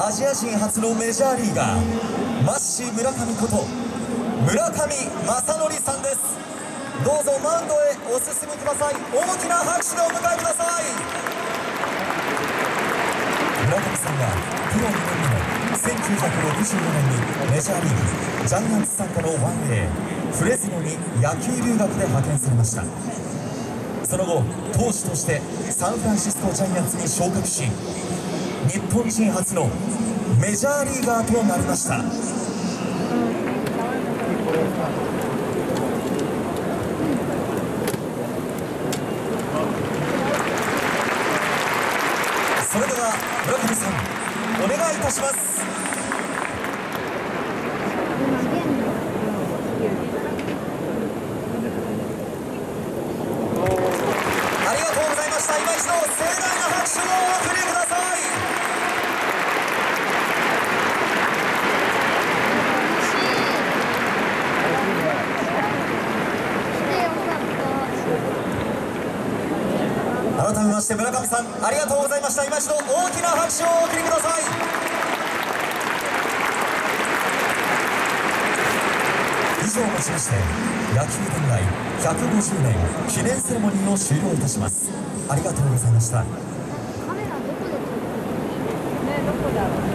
アジア人初のメジャーリーガーマッシー村上こと村上正則さんです。どうぞマウンドへお進みください。大きな拍手でお迎えください。村上さんはプロ2年目の1964年にメジャーリーグジャイアンツ傘下の 1A フレズノに野球留学で派遣されました。その後投手としてサンフランシスコジャイアンツに昇格し日本人初のメジャーリーガーとなりました。それでは村上さんお願いいたしますありがとうございました今一度盛大な拍手をお送りください改めまして村上さんありがとうございました。今一度大きな拍手をお送りください。以上をもちまして野球伝来150年記念セレモニーを終了いたします。ありがとうございました。カメラどこで撮るのね？どこだろう？